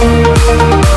Música